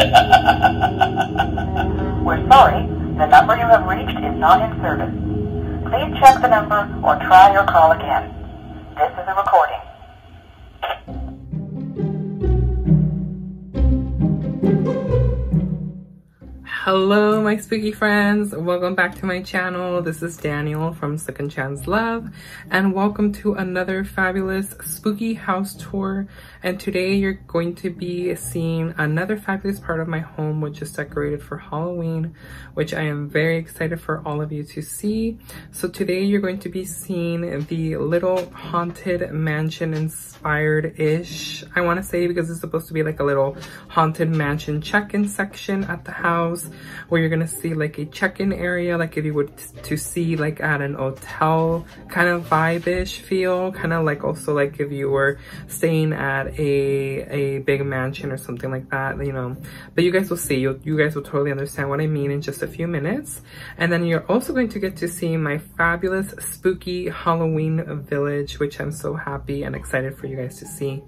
We're sorry, the number you have reached is not in service. Please check the number or try your call again. This is a recording. Hello, my spooky friends. Welcome back to my channel. This is Daniel from Second Chance Love, and welcome to another fabulous spooky house tour. And today you're going to be seeing another fabulous part of my home, which is decorated for Halloween, which I am very excited for all of you to see. So today you're going to be seeing the little haunted mansion inspired-ish, I want to say, because it's supposed to be like a little haunted mansion check-in section at the house where you're gonna see like a check-in area, like if you would to see like at an hotel kind of vibe-ish feel, kind of like also like if you were staying at a a big mansion or something like that, you know. But you guys will see, you you guys will totally understand what I mean in just a few minutes. And then you're also going to get to see my fabulous spooky Halloween village, which I'm so happy and excited for you guys to see.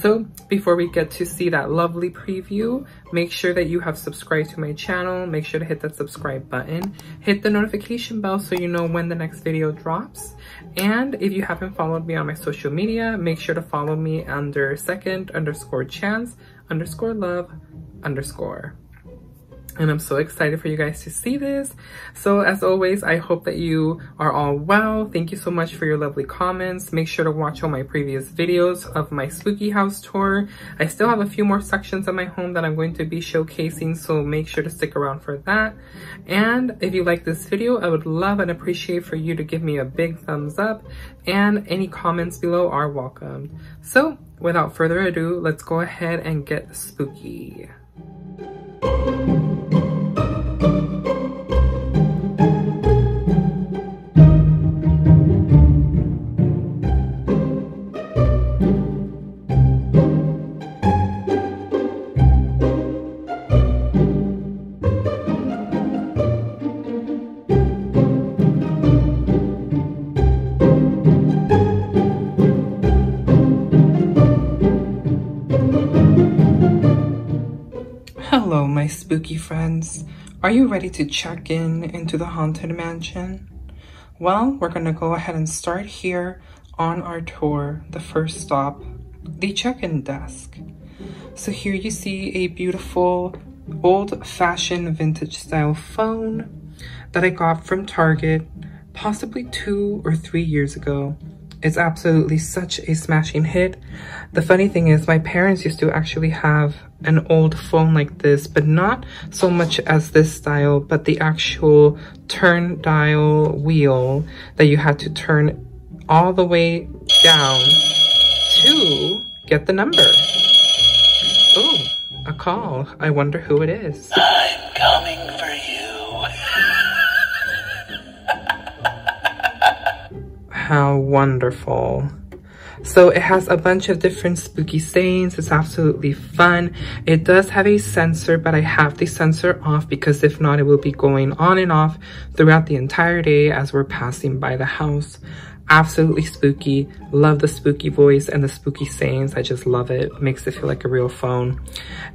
So before we get to see that lovely preview, make sure that you have subscribed to my channel. Make sure to hit that subscribe button. Hit the notification bell so you know when the next video drops. And if you haven't followed me on my social media, make sure to follow me under second underscore chance underscore love underscore and I'm so excited for you guys to see this. So as always, I hope that you are all well. Thank you so much for your lovely comments. Make sure to watch all my previous videos of my spooky house tour. I still have a few more sections of my home that I'm going to be showcasing, so make sure to stick around for that. And if you like this video, I would love and appreciate for you to give me a big thumbs up and any comments below are welcome. So without further ado, let's go ahead and get spooky. My spooky friends. Are you ready to check in into the Haunted Mansion? Well, we're to go ahead and start here on our tour. The first stop, the check-in desk. So here you see a beautiful old-fashioned vintage style phone that I got from Target possibly two or three years ago. It's absolutely such a smashing hit. The funny thing is my parents used to actually have an old phone like this, but not so much as this style, but the actual turn dial wheel that you had to turn all the way down to get the number. Oh, a call. I wonder who it is. I'm coming for How wonderful. So it has a bunch of different spooky sayings. It's absolutely fun. It does have a sensor, but I have the sensor off because if not, it will be going on and off throughout the entire day as we're passing by the house. Absolutely spooky. Love the spooky voice and the spooky sayings. I just love it. Makes it feel like a real phone.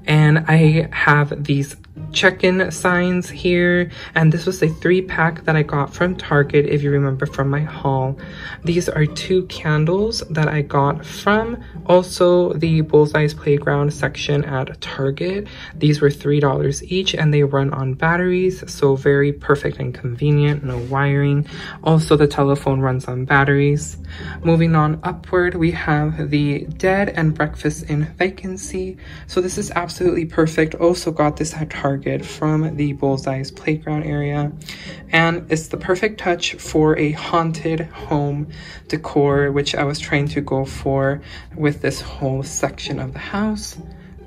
And I have these check-in signs here and this was a three pack that I got from Target if you remember from my haul. These are two candles that I got from also the Bullseye's Playground section at Target. These were $3 each and they run on batteries so very perfect and convenient, no wiring. Also the telephone runs on batteries. Moving on upward we have the Dead and Breakfast in Vacancy. So this is absolutely perfect. Also got this at Target Target from the Bullseye's Playground area. And it's the perfect touch for a haunted home decor, which I was trying to go for with this whole section of the house.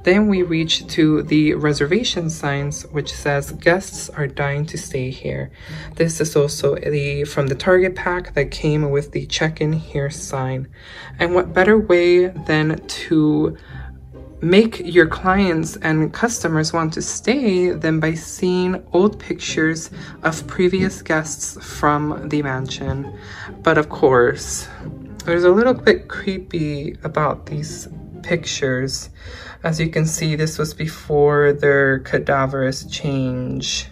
Then we reach to the reservation signs, which says guests are dying to stay here. This is also the from the Target pack that came with the check-in here sign. And what better way than to make your clients and customers want to stay than by seeing old pictures of previous guests from the mansion. But of course, there's a little bit creepy about these pictures As you can see, this was before their cadaverous change.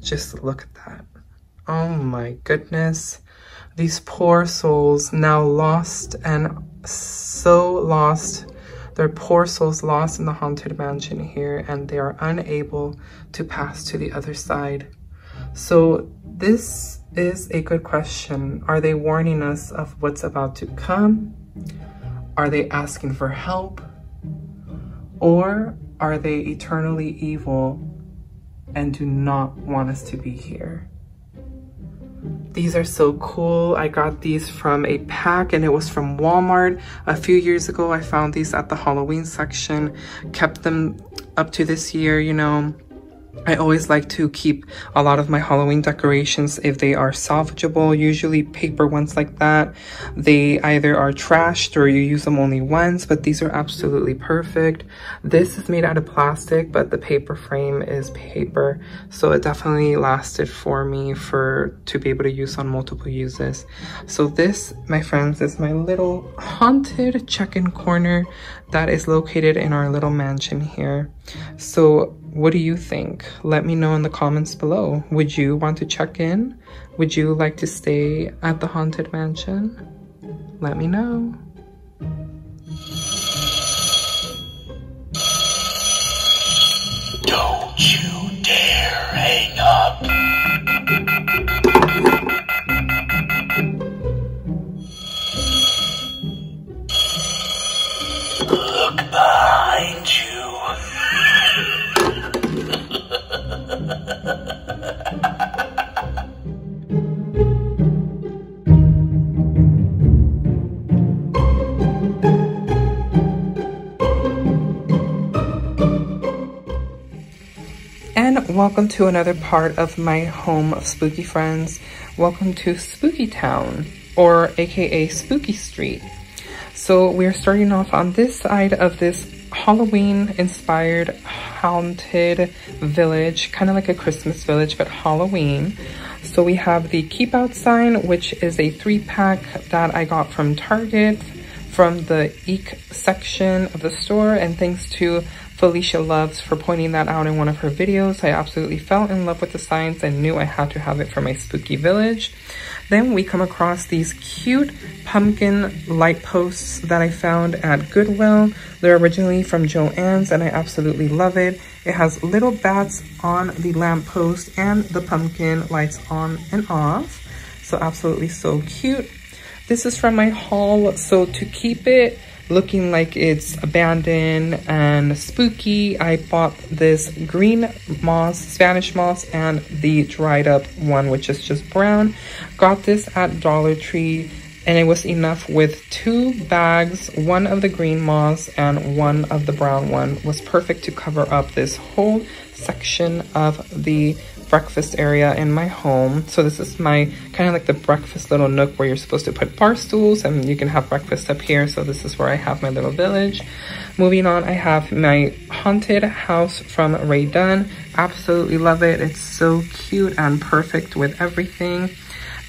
Just look at that. Oh my goodness. These poor souls now lost and so lost. Their poor souls lost in the haunted mansion here and they are unable to pass to the other side. So this is a good question. Are they warning us of what's about to come? Are they asking for help? Or are they eternally evil and do not want us to be here? These are so cool. I got these from a pack and it was from Walmart. A few years ago, I found these at the Halloween section, kept them up to this year, you know, I always like to keep a lot of my Halloween decorations if they are salvageable, usually paper ones like that. They either are trashed or you use them only once, but these are absolutely perfect. This is made out of plastic, but the paper frame is paper. So it definitely lasted for me for to be able to use on multiple uses. So this, my friends, is my little haunted check-in corner that is located in our little mansion here. So what do you think? Let me know in the comments below. Would you want to check in? Would you like to stay at the Haunted Mansion? Let me know. Don't you dare hang up. Welcome to another part of my home of spooky friends. Welcome to Spooky Town, or aka Spooky Street. So we're starting off on this side of this Halloween inspired haunted village, kind of like a Christmas village, but Halloween. So we have the Keep Out sign, which is a three pack that I got from Target from the Eek section of the store. And thanks to Felicia Loves for pointing that out in one of her videos. I absolutely fell in love with the signs and knew I had to have it for my spooky village. Then we come across these cute pumpkin light posts that I found at Goodwill. They're originally from Joann's and I absolutely love it. It has little bats on the lamp post and the pumpkin lights on and off. So absolutely so cute. This is from my haul. So to keep it looking like it's abandoned and spooky, I bought this green moss, Spanish moss, and the dried up one, which is just brown. Got this at Dollar Tree and it was enough with two bags. One of the green moss and one of the brown one was perfect to cover up this whole section of the breakfast area in my home. So this is my kind of like the breakfast little nook where you're supposed to put bar stools and you can have breakfast up here. So this is where I have my little village. Moving on, I have my haunted house from Rae Dunn. Absolutely love it. It's so cute and perfect with everything.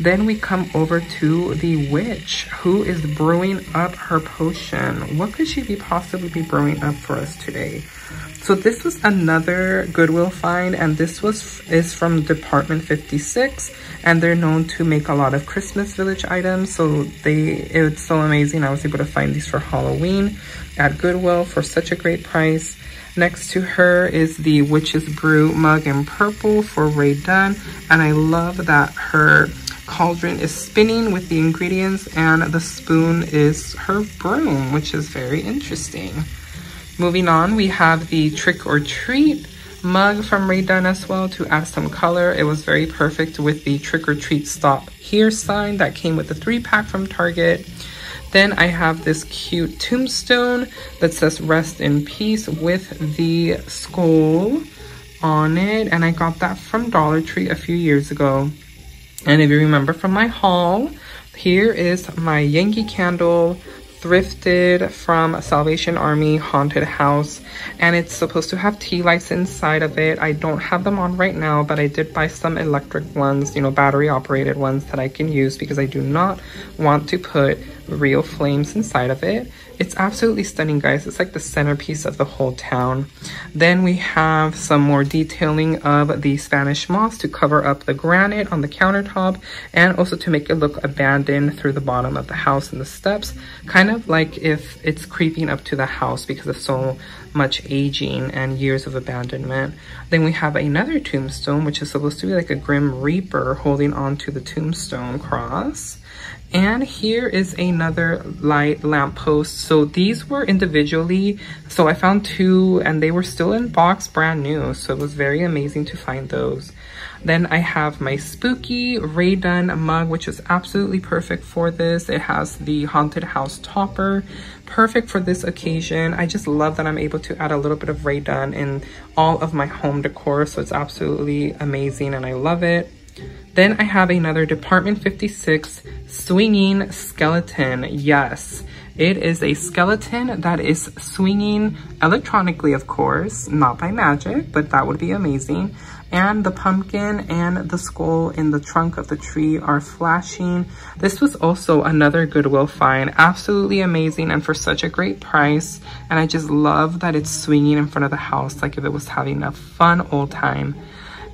Then we come over to the witch who is brewing up her potion. What could she be possibly be brewing up for us today? So this was another Goodwill find and this was is from Department 56 and they're known to make a lot of Christmas village items. So they it's so amazing. I was able to find these for Halloween at Goodwill for such a great price. Next to her is the Witch's Brew mug in purple for Rae Dunn. And I love that her cauldron is spinning with the ingredients and the spoon is her broom, which is very interesting. Moving on, we have the Trick or Treat mug from Rae Dunn as well to add some color. It was very perfect with the Trick or Treat Stop Here sign that came with the three pack from Target. Then I have this cute tombstone that says rest in peace with the skull on it. And I got that from Dollar Tree a few years ago. And if you remember from my haul, here is my Yankee Candle thrifted from Salvation Army Haunted House and it's supposed to have tea lights inside of it. I don't have them on right now but I did buy some electric ones, you know, battery operated ones that I can use because I do not want to put real flames inside of it. It's absolutely stunning, guys. It's like the centerpiece of the whole town. Then we have some more detailing of the Spanish moss to cover up the granite on the countertop and also to make it look abandoned through the bottom of the house and the steps. Kind of like if it's creeping up to the house because of so much aging and years of abandonment. Then we have another tombstone, which is supposed to be like a Grim Reaper holding on to the tombstone cross. And here is another light lamp post. So these were individually, so I found two and they were still in box brand new. So it was very amazing to find those. Then I have my spooky Rae Dunn mug, which is absolutely perfect for this. It has the haunted house topper, perfect for this occasion. I just love that I'm able to add a little bit of Rae Dunn in all of my home decor. So it's absolutely amazing and I love it. Then I have another Department 56 swinging skeleton. Yes, it is a skeleton that is swinging electronically, of course, not by magic, but that would be amazing. And the pumpkin and the skull in the trunk of the tree are flashing. This was also another Goodwill find. Absolutely amazing and for such a great price. And I just love that it's swinging in front of the house like if it was having a fun old time.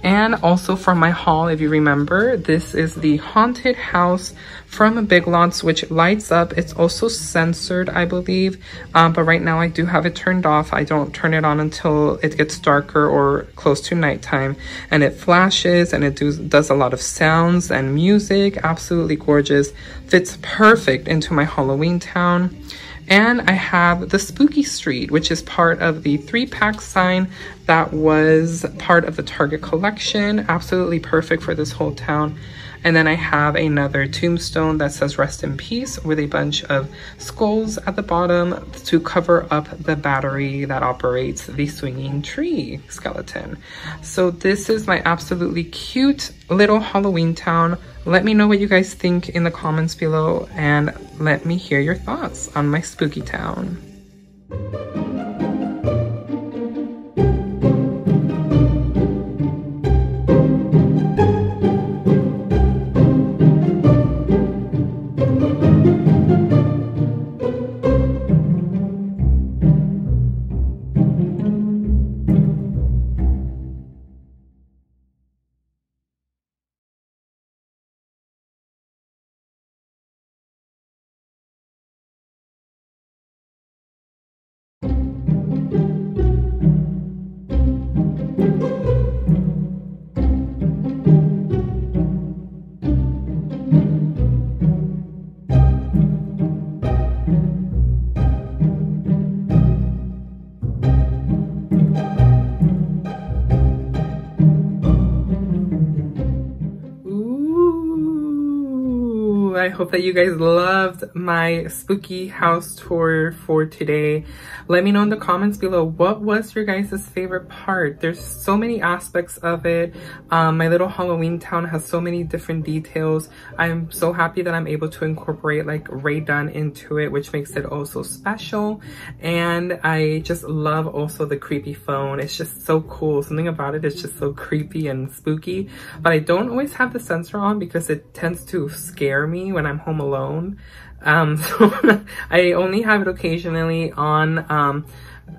And also from my haul, if you remember, this is the Haunted House from Big Lots, which lights up. It's also censored, I believe. Um, but right now I do have it turned off. I don't turn it on until it gets darker or close to nighttime. And it flashes and it do, does a lot of sounds and music. Absolutely gorgeous. Fits perfect into my Halloween town. And I have the Spooky Street, which is part of the three pack sign that was part of the Target collection. Absolutely perfect for this whole town. And then I have another tombstone that says rest in peace with a bunch of skulls at the bottom to cover up the battery that operates the swinging tree skeleton. So this is my absolutely cute little Halloween town. Let me know what you guys think in the comments below and let me hear your thoughts on my spooky town. Hope that you guys loved my spooky house tour for today. Let me know in the comments below what was your guys' favorite part. There's so many aspects of it. Um, my little Halloween town has so many different details. I'm so happy that I'm able to incorporate like Rae Dunn into it, which makes it also special. And I just love also the creepy phone. It's just so cool. Something about it is just so creepy and spooky. But I don't always have the sensor on because it tends to scare me when I'm home alone. Um, so I only have it occasionally on, um,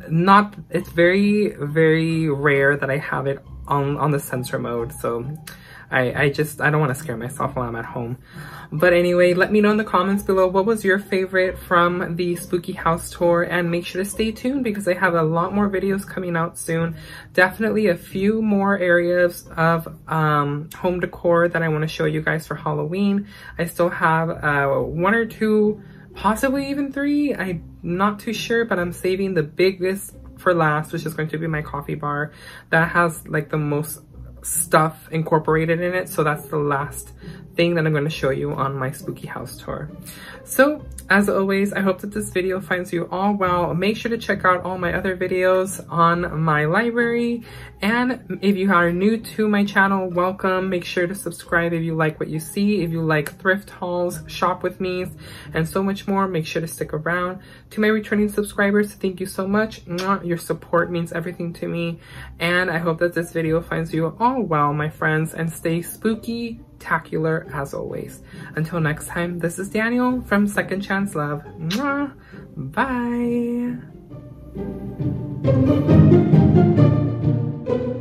not, it's very, very rare that I have it on, on the sensor mode. So I, I just, I don't want to scare myself while I'm at home. But anyway, let me know in the comments below what was your favorite from the spooky house tour and make sure to stay tuned because I have a lot more videos coming out soon. Definitely a few more areas of um, home decor that I want to show you guys for Halloween. I still have uh, one or two, possibly even three. I'm not too sure, but I'm saving the biggest for last, which is going to be my coffee bar. That has like the most stuff incorporated in it. So that's the last thing that I'm going to show you on my spooky house tour. So as always, I hope that this video finds you all well. Make sure to check out all my other videos on my library. And if you are new to my channel, welcome. Make sure to subscribe if you like what you see. If you like thrift hauls, shop with me, and so much more, make sure to stick around. To my returning subscribers, thank you so much. Your support means everything to me. And I hope that this video finds you all well, my friends, and stay spooky tacular as always. Until next time, this is Daniel from Second Chance Love. Bye thank you.